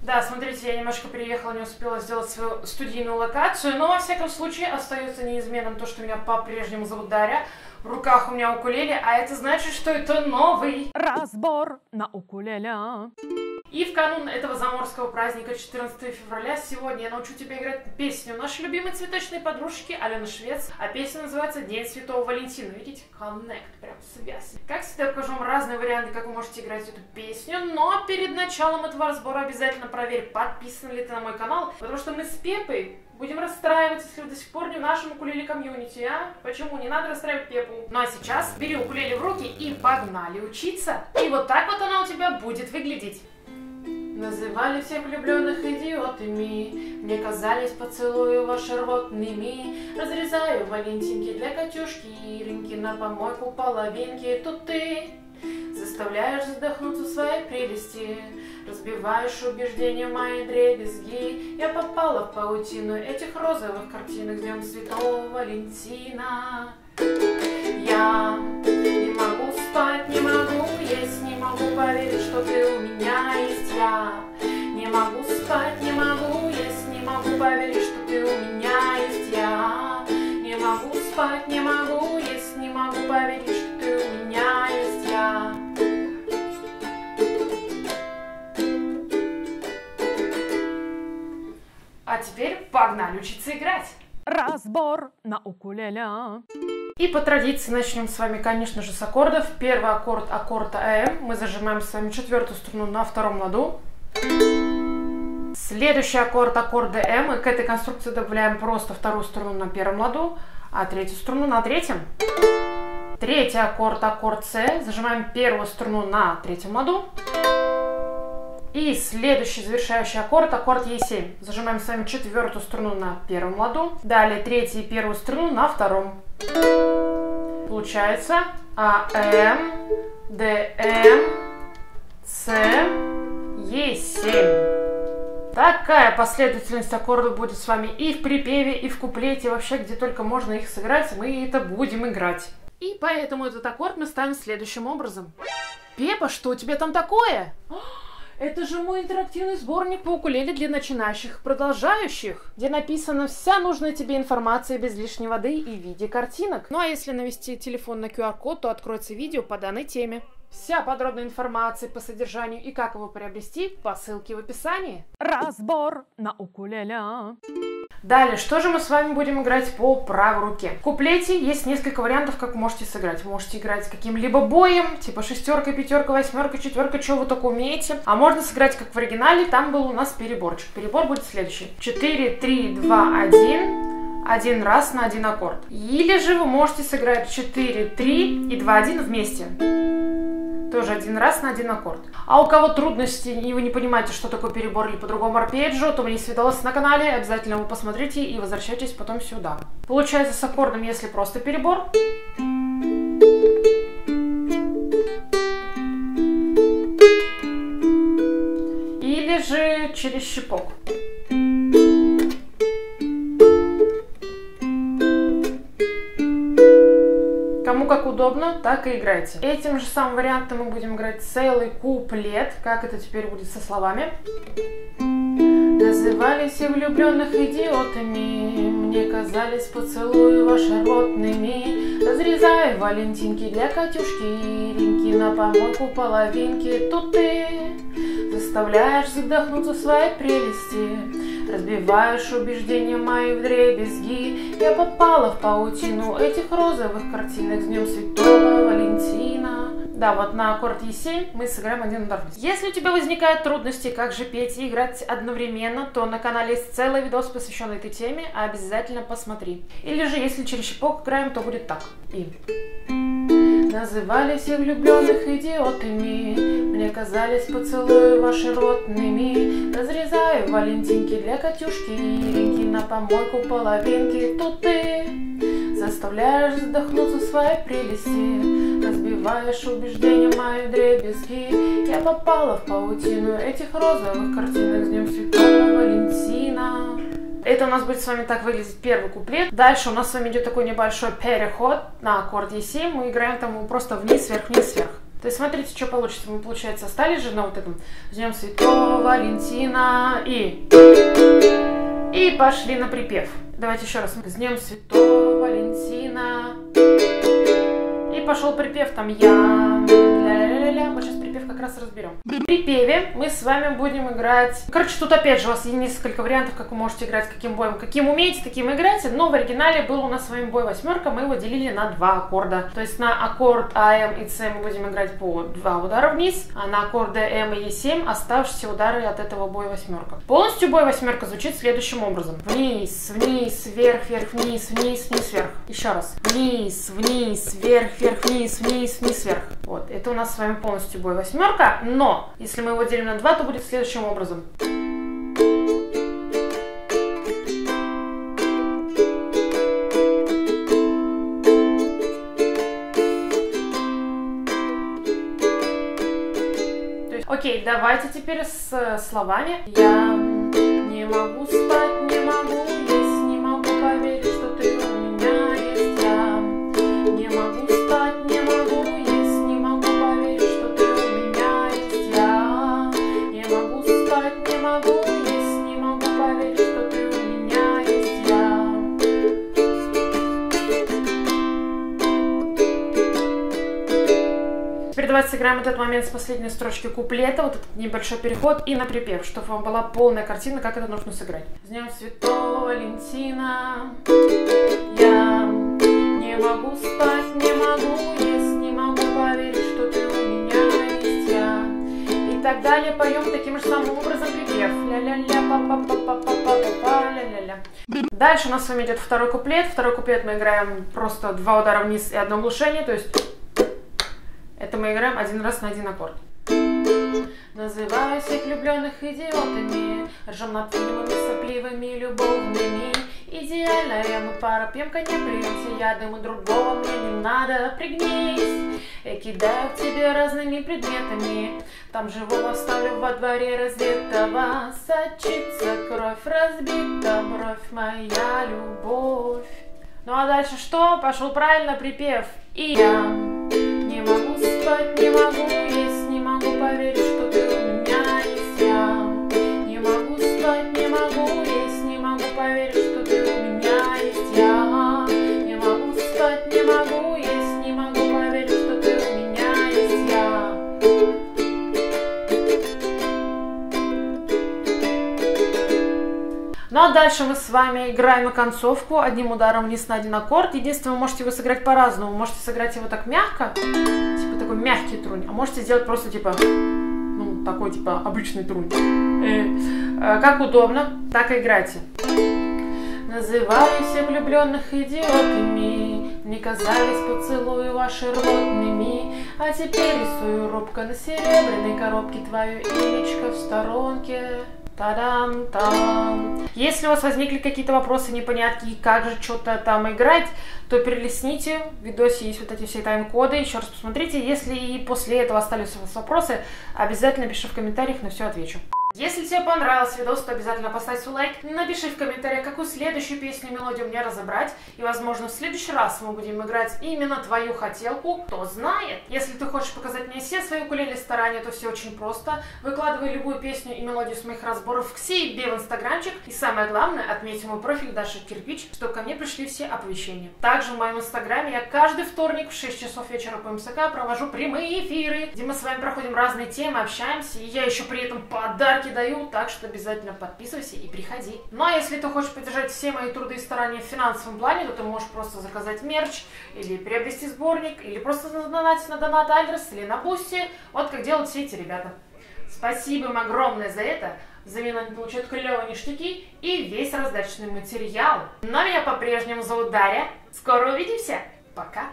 Да, смотрите, я немножко переехала, не успела сделать свою студийную локацию, но, во всяком случае, остается неизменным то, что меня по-прежнему зовут Дарья. В руках у меня укулеле, а это значит, что это новый Разбор на укулеле. И в канун этого заморского праздника 14 февраля сегодня я научу тебя играть песню нашей любимой цветочной подружки Алены Швец, а песня называется «День Святого Валентина». Видите, коннект, прям связь. Как всегда, покажу вам разные варианты, как вы можете играть эту песню, но перед началом этого разбора обязательно проверь, подписан ли ты на мой канал, потому что мы с Пепой Будем расстраиваться, если вы до сих пор не в нашем укулеле комьюнити, а? Почему? Не надо расстраивать Пепу. Ну а сейчас бери укулеле в руки и погнали учиться. И вот так вот она у тебя будет выглядеть. Называли всех влюбленных идиотами Мне казались поцелуи ваши рвотными Разрезаю валентинки для Катюшки Иринки На помойку половинки Тут ты Заставляешь задохнуться в своей прелести Разбиваешь убеждения мои дребезги Я попала в паутину этих розовых картинок Днем Святого Валентина Я не могу спать, не могу есть, не могу поверить, что ты у меня есть я. Не могу спать, не могу есть, не могу поверить, что ты у меня есть я. Не могу спать, не могу есть, не могу поверить, А теперь погнали учиться играть. Разбор на укулеле. И по традиции начнем с вами, конечно же, с аккордов. Первый аккорд аккорда АМ. Мы зажимаем с вами четвертую струну на втором ладу. Следующий аккорд аккорда М. И к этой конструкции добавляем просто вторую струну на первом ладу, а третью струну на третьем. Третий аккорд аккорд С. Зажимаем первую струну на третьем ладу. И следующий завершающий аккорд, аккорд Е7. Зажимаем с вами четвертую струну на первом ладу. Далее третью и первую струну на втором. Получается АМ, ДМ, С, Е7. Такая последовательность аккордов будет с вами и в припеве, и в куплете, вообще где только можно их сыграть, мы это будем играть. И поэтому этот аккорд мы ставим следующим образом. Пепа, что у тебя там такое? Это же мой интерактивный сборник по укулеле для начинающих продолжающих, где написана вся нужная тебе информация без лишней воды и в виде картинок. Ну а если навести телефон на QR-код, то откроется видео по данной теме. Вся подробная информация по содержанию и как его приобрести по ссылке в описании. Разбор на укулеле. Далее, что же мы с вами будем играть по правой руке? В куплете есть несколько вариантов, как можете сыграть. Можете играть каким-либо боем, типа шестерка, пятерка, восьмерка, четверка, что вы только умеете. А можно сыграть как в оригинале, там был у нас переборчик. Перебор будет следующий. 4, 3, 2, 1 один раз на один аккорд. Или же вы можете сыграть 4, 3 и 2, 1 вместе. Тоже один раз на один аккорд. А у кого трудности и вы не понимаете, что такое перебор или по-другому арпеджио, то у меня есть видос на канале, обязательно его посмотрите и возвращайтесь потом сюда. Получается с аккордом, если просто перебор. Или же через щипок. Как удобно, так и играйте. Этим же самым вариантом мы будем играть целый куплет, как это теперь будет со словами. Называли все влюбленных идиотами, Мне казались поцелуи ваши ротными. Разрезаю валентинки для Катюшки, Иринки на помойку половинки. Тут ты заставляешь задохнуться своей прелести, Разбиваешь убеждения мои в дребезги Я попала в паутину этих розовых картинок С Днем Святого Валентина да, вот на аккорд Е7 мы сыграем один удар. Если у тебя возникают трудности, как же петь и играть одновременно, то на канале есть целый видос, посвященный этой теме, обязательно посмотри. Или же, если через щипок играем, то будет так. И... Называли всех влюбленных идиотами. Мне казались поцелуи ваши ротными Разрезаю валентинки для Катюшки. Иринки на помойку половинки. Тут ты Заставляешь задохнуться в своей прелести. Разбиваешь убеждения мои дребезги. Я попала в паутину этих розовых картинок. С Днем Святого у нас будет с вами так выглядеть первый куплет. Дальше у нас с вами идет такой небольшой переход на аккорд Е7. Мы играем там просто вниз, вверх, вниз, вверх. То есть смотрите, что получится. Мы, получается, остались же на вот этом «С Святого Валентина» и... И пошли на припев. Давайте еще раз. С Днем Святого Валентина. И пошел припев там «Я». Ля-ля-ля-ля. Вот сейчас припев как раз разберем. В припеве мы с вами будем играть... Короче, тут опять же у вас есть несколько вариантов, как вы можете играть, каким боем. Каким умеете, таким играйте. Но в оригинале был у нас с вами бой восьмерка, мы его делили на два аккорда. То есть на аккорд А, М и С мы будем играть по два удара вниз, а на аккорды М и Е7 оставшиеся удары от этого боя восьмерка. Полностью бой восьмерка звучит следующим образом. Вниз, вниз, вверх, вверх, вниз, вниз, вниз, вверх. Еще раз. Вниз, вниз, вверх, вверх, вниз, вниз, вниз, вверх. Вот, это у нас с вами полностью бой восьмерка, но если мы его делим на два, то будет следующим образом. Окей, давайте теперь с э, словами. Я не могу спать, не могу есть, не могу поверить, Теперь давайте сыграем этот момент с последней строчки куплета, вот этот небольшой переход и на припев, чтобы вам была полная картина, как это нужно сыграть. С Днем Святого Валентина я не могу спать, не могу так далее поем таким же самым образом припев. Дальше у нас с вами идет второй куплет. Второй куплет мы играем просто два удара вниз и одно глушение, то есть это мы играем один раз на один аккорд. Называю всех влюбленных идиотами Ржем над фильмами сопливыми любовными Идеальная мы пара, пьем коньяк, плюемся ядом И другого мне не надо, пригнись. Я кидаю к тебе разными предметами. Там живого оставлю во дворе раздетого Сочится кровь, разбита бровь, моя любовь. Ну а дальше что? Пошел правильно припев. И я не могу спать, не могу Ну а дальше мы с вами играем на концовку одним ударом вниз на один аккорд. Единственное, вы можете его сыграть по-разному. Можете сыграть его так мягко, типа такой мягкий трунь, а можете сделать просто типа, ну, такой типа обычный трунь. Э, э, как удобно, так и играйте. Называю всех влюбленных идиотами Мне казались поцелуи ваши рвотными А теперь рисую робко на серебряной коробке Твое имечко в сторонке Та-дам-там. Если у вас возникли какие-то вопросы, непонятки, как же что-то там играть, то перелистните. В видосе есть вот эти все тайм-коды. Еще раз посмотрите. Если и после этого остались у вас вопросы, обязательно пиши в комментариях, на все отвечу. Если тебе понравился видос, то обязательно поставь свой лайк. Напиши в комментариях, какую следующую песню и мелодию мне разобрать. И, возможно, в следующий раз мы будем играть именно твою хотелку. Кто знает. Если ты хочешь показать мне все свои укулеле старания, то все очень просто. Выкладывай любую песню и мелодию с моих разборов к себе в инстаграмчик. И самое главное, отметь мой профиль Даша Кирпич, чтобы ко мне пришли все оповещения. Также в моем инстаграме я каждый вторник в 6 часов вечера по МСК провожу прямые эфиры, где мы с вами проходим разные темы, общаемся. И я еще при этом подарки даю, так что обязательно подписывайся и приходи. Ну а если ты хочешь поддержать все мои труды и старания в финансовом плане, то ты можешь просто заказать мерч, или приобрести сборник, или просто задонатить на донат адрес, или на бусти. Вот как делают все эти ребята. Спасибо им огромное за это. Взамен они получают клевые ништяки и весь раздачный материал. Но меня по-прежнему зовут Дарья. Скоро увидимся. Пока.